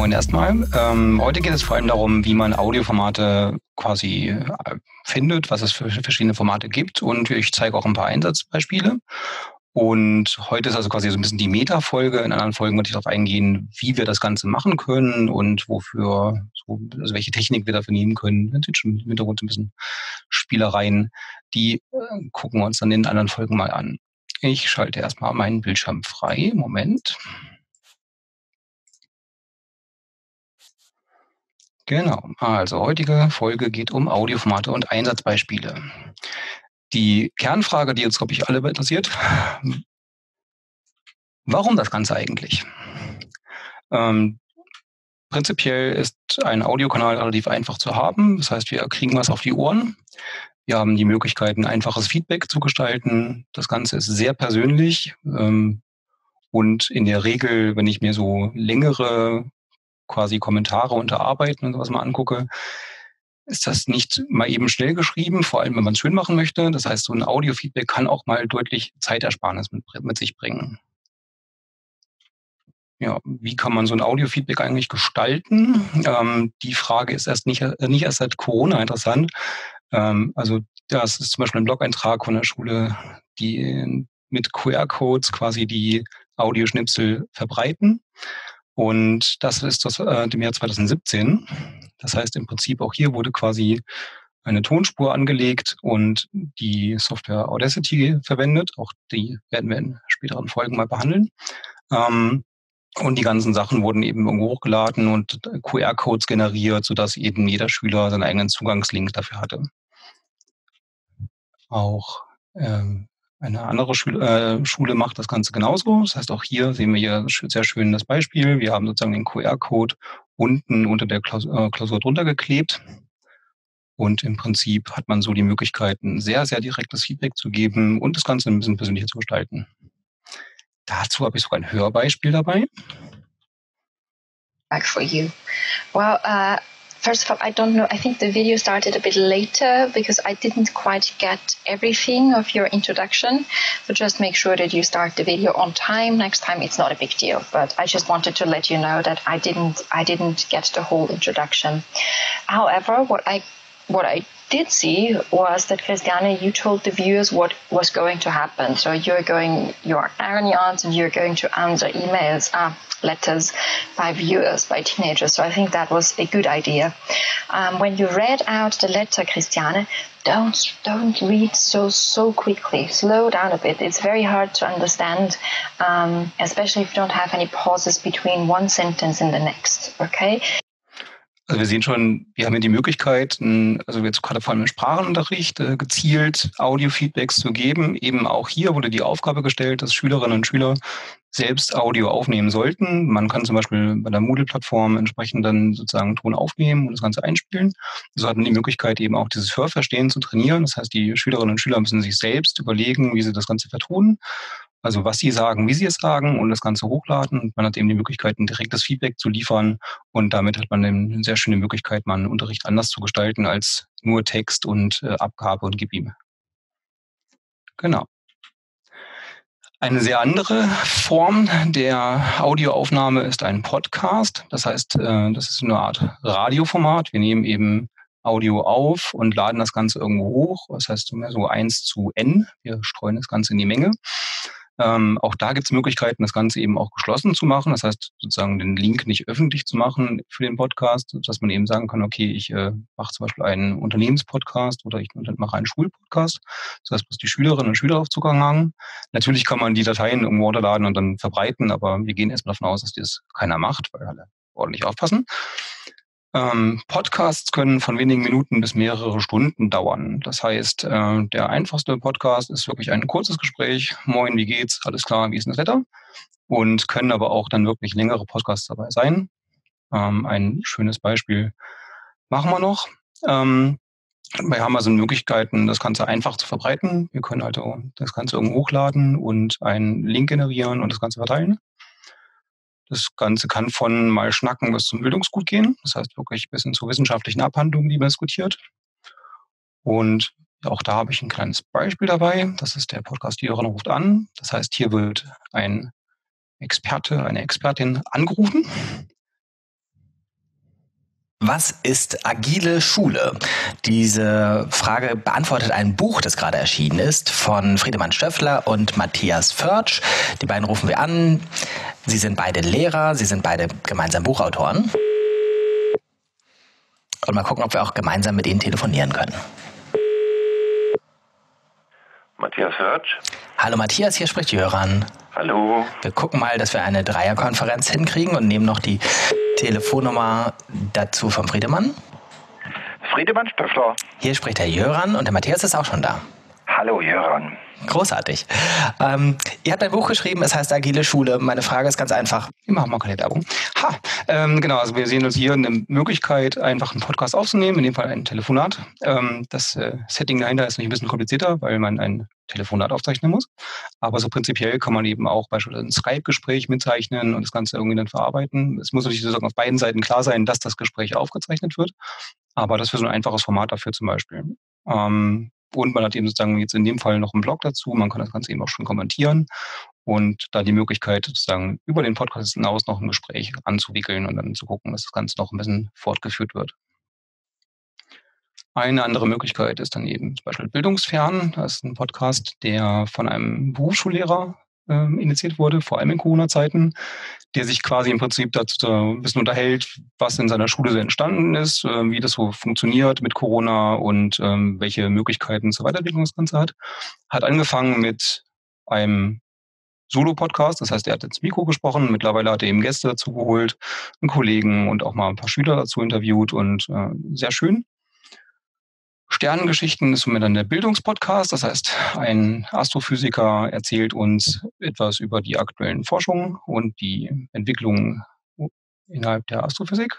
moin erstmal. Ähm, heute geht es vor allem darum, wie man Audioformate quasi äh, findet, was es für verschiedene Formate gibt und ich zeige auch ein paar Einsatzbeispiele. Und heute ist also quasi so ein bisschen die Meta-Folge. In anderen Folgen würde ich darauf eingehen, wie wir das Ganze machen können und wofür, so, also welche Technik wir dafür nehmen können. Das sind schon im Hintergrund ein bisschen Spielereien. Die äh, gucken wir uns dann in anderen Folgen mal an. Ich schalte erstmal meinen Bildschirm frei. Moment. Genau. Also heutige Folge geht um Audioformate und Einsatzbeispiele. Die Kernfrage, die jetzt, glaube ich, alle interessiert, warum das Ganze eigentlich? Ähm, prinzipiell ist ein Audiokanal relativ einfach zu haben. Das heißt, wir kriegen was auf die Ohren. Wir haben die Möglichkeit, ein einfaches Feedback zu gestalten. Das Ganze ist sehr persönlich. Ähm, und in der Regel, wenn ich mir so längere quasi Kommentare unter Arbeiten und sowas mal angucke, ist das nicht mal eben schnell geschrieben, vor allem wenn man es schön machen möchte. Das heißt, so ein Audio-Feedback kann auch mal deutlich Zeitersparnis mit, mit sich bringen. Ja, wie kann man so ein Audio-Feedback eigentlich gestalten? Ähm, die Frage ist erst nicht, äh, nicht erst seit Corona interessant. Ähm, also das ist zum Beispiel ein Blog-Eintrag von der Schule, die mit QR-Codes quasi die Audioschnipsel verbreiten. Und das ist das äh, im Jahr 2017. Das heißt im Prinzip auch hier wurde quasi eine Tonspur angelegt und die Software Audacity verwendet. Auch die werden wir in späteren Folgen mal behandeln. Ähm, und die ganzen Sachen wurden eben irgendwo hochgeladen und QR-Codes generiert, sodass eben jeder Schüler seinen eigenen Zugangslink dafür hatte. Auch ähm, eine andere Schule, äh, Schule macht das Ganze genauso. Das heißt, auch hier sehen wir hier sehr schön das Beispiel. Wir haben sozusagen den QR-Code unten unter der Klausur, äh, Klausur drunter geklebt. Und im Prinzip hat man so die Möglichkeit, ein sehr, sehr direktes Feedback zu geben und das Ganze ein bisschen persönlicher zu gestalten. Dazu habe ich sogar ein Hörbeispiel dabei. Back for you. Well, uh First of all, I don't know. I think the video started a bit later because I didn't quite get everything of your introduction. So just make sure that you start the video on time. Next time, it's not a big deal. But I just wanted to let you know that I didn't. I didn't get the whole introduction. However, what I what I did see was that Christiane, you told the viewers what was going to happen. So you're going, you're Jans, and you're going to answer emails, uh, letters by viewers, by teenagers. So I think that was a good idea. Um, when you read out the letter, Christiane, don't don't read so so quickly. Slow down a bit. It's very hard to understand, um, especially if you don't have any pauses between one sentence and the next. Okay. Also wir sehen schon, wir haben ja die Möglichkeit, also jetzt gerade vor allem im Sprachenunterricht, äh, gezielt Audio-Feedbacks zu geben. Eben auch hier wurde die Aufgabe gestellt, dass Schülerinnen und Schüler selbst Audio aufnehmen sollten. Man kann zum Beispiel bei der Moodle-Plattform entsprechend dann sozusagen Ton aufnehmen und das Ganze einspielen. So hat man die Möglichkeit, eben auch dieses Hörverstehen zu trainieren. Das heißt, die Schülerinnen und Schüler müssen sich selbst überlegen, wie sie das Ganze vertonen also was sie sagen, wie sie es sagen und das Ganze hochladen. Und man hat eben die Möglichkeit, ein direktes Feedback zu liefern und damit hat man eine sehr schöne Möglichkeit, mal einen Unterricht anders zu gestalten als nur Text und äh, Abgabe und Gib ihm. Genau. Eine sehr andere Form der Audioaufnahme ist ein Podcast. Das heißt, äh, das ist eine Art Radioformat. Wir nehmen eben Audio auf und laden das Ganze irgendwo hoch. Das heißt so eins zu n. Wir streuen das Ganze in die Menge. Ähm, auch da gibt es Möglichkeiten, das Ganze eben auch geschlossen zu machen. Das heißt, sozusagen den Link nicht öffentlich zu machen für den Podcast, dass man eben sagen kann, okay, ich äh, mache zum Beispiel einen Unternehmenspodcast oder ich mache einen Schulpodcast. Das heißt, dass die Schülerinnen und Schüler auf Zugang haben. Natürlich kann man die Dateien irgendwo runterladen und dann verbreiten, aber wir gehen erstmal davon aus, dass das keiner macht, weil alle ordentlich aufpassen. Ähm, Podcasts können von wenigen Minuten bis mehrere Stunden dauern. Das heißt, äh, der einfachste Podcast ist wirklich ein kurzes Gespräch. Moin, wie geht's? Alles klar, wie ist denn das Wetter? Und können aber auch dann wirklich längere Podcasts dabei sein. Ähm, ein schönes Beispiel machen wir noch. Ähm, wir haben also Möglichkeiten, das Ganze einfach zu verbreiten. Wir können also das Ganze irgendwo hochladen und einen Link generieren und das Ganze verteilen. Das Ganze kann von mal schnacken bis zum Bildungsgut gehen. Das heißt wirklich bis hin zu wissenschaftlichen Abhandlungen, die man diskutiert. Und auch da habe ich ein kleines Beispiel dabei. Das ist der Podcast Die Hörerin ruft an. Das heißt, hier wird ein Experte, eine Expertin angerufen. Was ist agile Schule? Diese Frage beantwortet ein Buch, das gerade erschienen ist, von Friedemann Stöffler und Matthias Förtsch. Die beiden rufen wir an. Sie sind beide Lehrer, sie sind beide gemeinsam Buchautoren. Und mal gucken, ob wir auch gemeinsam mit ihnen telefonieren können. Matthias Förtsch. Hallo Matthias, hier spricht Jöran. Hallo. Wir gucken mal, dass wir eine Dreierkonferenz hinkriegen und nehmen noch die Telefonnummer dazu vom Friedemann. Friedemann Stöffler. Hier spricht der Jöran und der Matthias ist auch schon da. Hallo Jöran. Großartig. Ähm, ihr habt ein Buch geschrieben, es heißt Agile Schule. Meine Frage ist ganz einfach. Wir machen mal keine Werbung. Ha, ähm, genau, also wir sehen uns hier eine Möglichkeit, einfach einen Podcast aufzunehmen, in dem Fall ein Telefonat. Ähm, das äh, Setting dahinter ist ein bisschen komplizierter, weil man ein Telefonat aufzeichnen muss. Aber so prinzipiell kann man eben auch beispielsweise ein Skype-Gespräch mitzeichnen und das Ganze irgendwie dann verarbeiten. Es muss natürlich sozusagen auf beiden Seiten klar sein, dass das Gespräch aufgezeichnet wird. Aber das wäre so ein einfaches Format dafür zum Beispiel. Ähm, und man hat eben sozusagen jetzt in dem Fall noch einen Blog dazu. Man kann das Ganze eben auch schon kommentieren und da die Möglichkeit sozusagen über den Podcast hinaus noch ein Gespräch anzuwickeln und dann zu gucken, dass das Ganze noch ein bisschen fortgeführt wird. Eine andere Möglichkeit ist dann eben zum Beispiel Bildungsfern. Das ist ein Podcast, der von einem Berufsschullehrer äh, initiiert wurde, vor allem in Corona-Zeiten, der sich quasi im Prinzip dazu ein bisschen unterhält, was in seiner Schule so entstanden ist, äh, wie das so funktioniert mit Corona und ähm, welche Möglichkeiten zur Weiterbildung das Ganze hat. Hat angefangen mit einem Solo-Podcast, das heißt, er hat ins Mikro gesprochen. Mittlerweile hat er eben Gäste dazu geholt, einen Kollegen und auch mal ein paar Schüler dazu interviewt und äh, sehr schön. Sternengeschichten ist somit dann der Bildungspodcast. Das heißt, ein Astrophysiker erzählt uns etwas über die aktuellen Forschungen und die Entwicklungen innerhalb der Astrophysik.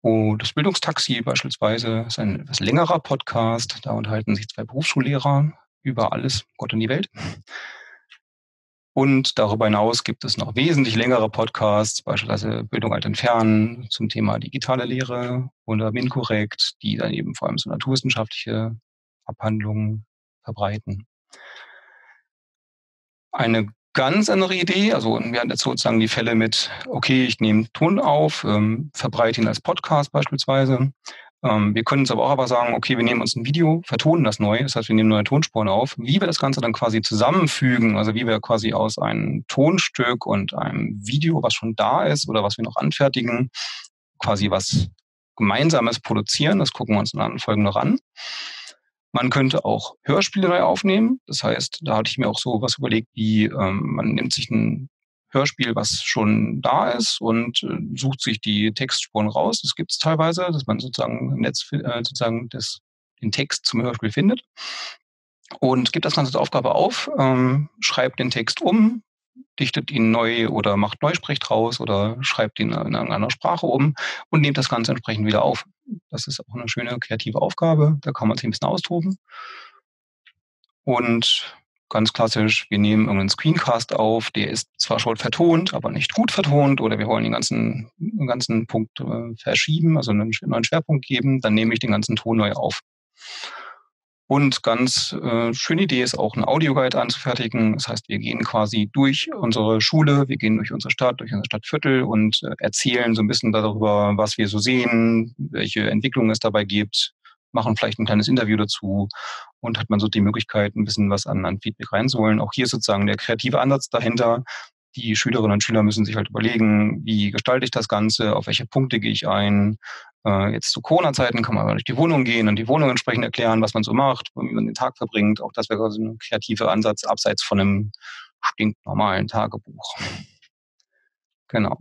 Und das Bildungstaxi beispielsweise ist ein etwas längerer Podcast. Da unterhalten sich zwei Berufsschullehrer über alles, Gott und die Welt. Und darüber hinaus gibt es noch wesentlich längere Podcasts, beispielsweise Bildung alt entfernen zum Thema digitale Lehre oder MinCorrect, die dann eben vor allem so naturwissenschaftliche Abhandlungen verbreiten. Eine ganz andere Idee, also wir hatten jetzt sozusagen die Fälle mit, okay, ich nehme Ton auf, ähm, verbreite ihn als Podcast beispielsweise. Ähm, wir können uns aber auch aber sagen, okay, wir nehmen uns ein Video, vertonen das neu, das heißt, wir nehmen neue Tonspuren auf. Wie wir das Ganze dann quasi zusammenfügen, also wie wir quasi aus einem Tonstück und einem Video, was schon da ist oder was wir noch anfertigen, quasi was Gemeinsames produzieren, das gucken wir uns in anderen Folgen noch an. Man könnte auch Hörspiele neu aufnehmen. Das heißt, da hatte ich mir auch so was überlegt, wie ähm, man nimmt sich ein Hörspiel, was schon da ist und äh, sucht sich die Textspuren raus. Das gibt es teilweise, dass man sozusagen im Netz äh, sozusagen das, den Text zum Hörspiel findet und gibt das Ganze als Aufgabe auf, ähm, schreibt den Text um, dichtet ihn neu oder macht Neusprech draus oder schreibt ihn in einer Sprache um und nimmt das Ganze entsprechend wieder auf. Das ist auch eine schöne kreative Aufgabe. Da kann man sich ein bisschen austoben. Und ganz klassisch, wir nehmen irgendeinen Screencast auf, der ist zwar schon vertont, aber nicht gut vertont oder wir wollen den ganzen, den ganzen Punkt äh, verschieben, also einen neuen Schwerpunkt geben, dann nehme ich den ganzen Ton neu auf. Und ganz äh, schöne Idee ist auch, einen Audioguide anzufertigen. Das heißt, wir gehen quasi durch unsere Schule, wir gehen durch unsere Stadt, durch unser Stadtviertel und äh, erzählen so ein bisschen darüber, was wir so sehen, welche Entwicklungen es dabei gibt, machen vielleicht ein kleines Interview dazu und hat man so die Möglichkeit, ein bisschen was an, an Feedback reinzuholen. Auch hier ist sozusagen der kreative Ansatz dahinter. Die Schülerinnen und Schüler müssen sich halt überlegen, wie gestalte ich das Ganze, auf welche Punkte gehe ich ein. Äh, jetzt zu Corona-Zeiten kann man durch die Wohnung gehen und die Wohnung entsprechend erklären, was man so macht, wie man den Tag verbringt. Auch das wäre also ein kreativer Ansatz abseits von einem stinknormalen Tagebuch. Genau.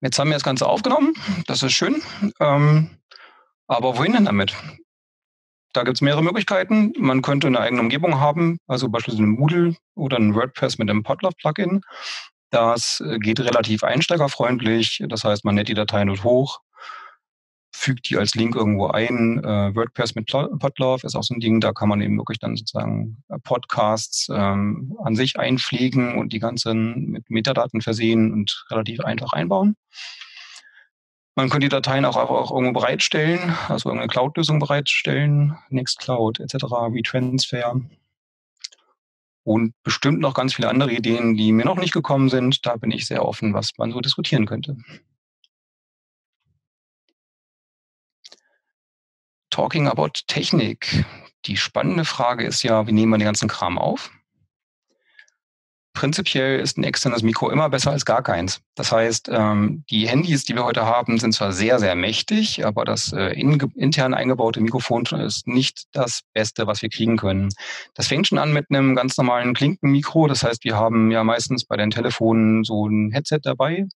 Jetzt haben wir das Ganze aufgenommen. Das ist schön. Ähm, aber wohin denn damit? Da gibt es mehrere Möglichkeiten. Man könnte eine eigene Umgebung haben, also beispielsweise ein Moodle oder ein WordPress mit einem Podlove-Plugin. Das äh, geht relativ einsteigerfreundlich. Das heißt, man lädt die Datei dort hoch, fügt die als Link irgendwo ein. Äh, WordPress mit Podlove ist auch so ein Ding, da kann man eben wirklich dann sozusagen äh, Podcasts ähm, an sich einpflegen und die ganzen mit Metadaten versehen und relativ einfach einbauen. Man könnte die Dateien auch, auch, irgendwo bereitstellen, also irgendeine Cloud-Lösung bereitstellen, Nextcloud etc., wie Transfer und bestimmt noch ganz viele andere Ideen, die mir noch nicht gekommen sind. Da bin ich sehr offen, was man so diskutieren könnte. Talking about Technik. Die spannende Frage ist ja, wie nehmen wir den ganzen Kram auf? Prinzipiell ist ein externes Mikro immer besser als gar keins. Das heißt, ähm, die Handys, die wir heute haben, sind zwar sehr, sehr mächtig, aber das äh, in, intern eingebaute Mikrofon ist nicht das Beste, was wir kriegen können. Das fängt schon an mit einem ganz normalen Klinkenmikro. Das heißt, wir haben ja meistens bei den Telefonen so ein Headset dabei.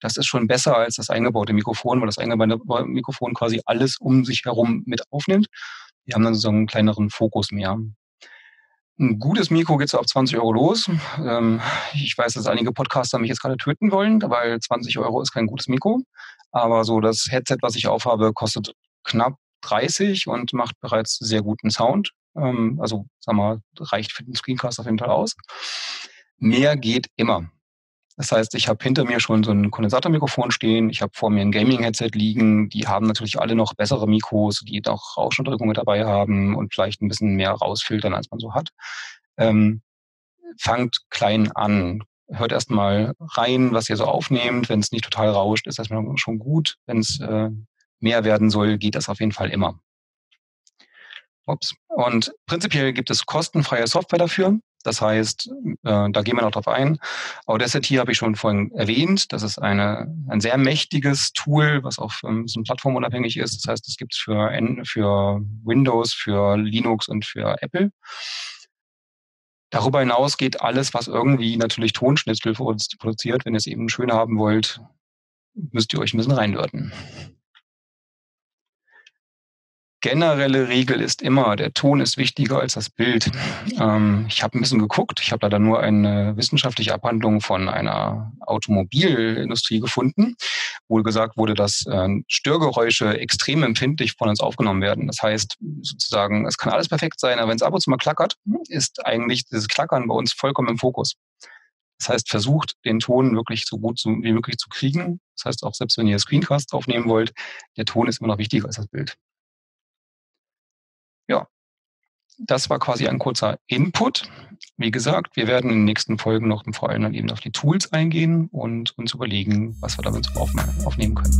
Das ist schon besser als das eingebaute Mikrofon, weil das eingebaute Mikrofon quasi alles um sich herum mit aufnimmt. Wir haben dann so einen kleineren Fokus mehr. Ein gutes Mikro geht so ab 20 Euro los. Ähm, ich weiß, dass einige Podcaster mich jetzt gerade töten wollen, weil 20 Euro ist kein gutes Mikro. Aber so das Headset, was ich aufhabe, kostet knapp 30 und macht bereits sehr guten Sound. Ähm, also, sag mal, reicht für den Screencast auf jeden Fall aus. Mehr geht immer. Das heißt, ich habe hinter mir schon so ein Kondensatormikrofon stehen, ich habe vor mir ein Gaming-Headset liegen, die haben natürlich alle noch bessere Mikros, die auch Rauschunterdrückung mit dabei haben und vielleicht ein bisschen mehr rausfiltern, als man so hat. Ähm, fangt klein an, hört erstmal rein, was ihr so aufnehmt. Wenn es nicht total rauscht, ist das schon gut. Wenn es äh, mehr werden soll, geht das auf jeden Fall immer. Ups. Und prinzipiell gibt es kostenfreie Software dafür. Das heißt, äh, da gehen wir noch drauf ein. Audacity habe ich schon vorhin erwähnt. Das ist eine, ein sehr mächtiges Tool, was auch ein bisschen plattformunabhängig ist. Das heißt, es gibt es für, für Windows, für Linux und für Apple. Darüber hinaus geht alles, was irgendwie natürlich Tonschnitzel produziert. Wenn ihr es eben schön haben wollt, müsst ihr euch ein bisschen reinwörten generelle Regel ist immer, der Ton ist wichtiger als das Bild. Ähm, ich habe ein bisschen geguckt. Ich habe leider nur eine wissenschaftliche Abhandlung von einer Automobilindustrie gefunden, wo gesagt wurde, dass äh, Störgeräusche extrem empfindlich von uns aufgenommen werden. Das heißt, sozusagen, es kann alles perfekt sein, aber wenn es ab und zu mal klackert, ist eigentlich dieses Klackern bei uns vollkommen im Fokus. Das heißt, versucht den Ton wirklich so gut wie möglich zu kriegen. Das heißt, auch selbst wenn ihr Screencast aufnehmen wollt, der Ton ist immer noch wichtiger als das Bild das war quasi ein kurzer Input. Wie gesagt, wir werden in den nächsten Folgen noch vor allem dann eben auf die Tools eingehen und uns überlegen, was wir damit aufnehmen können.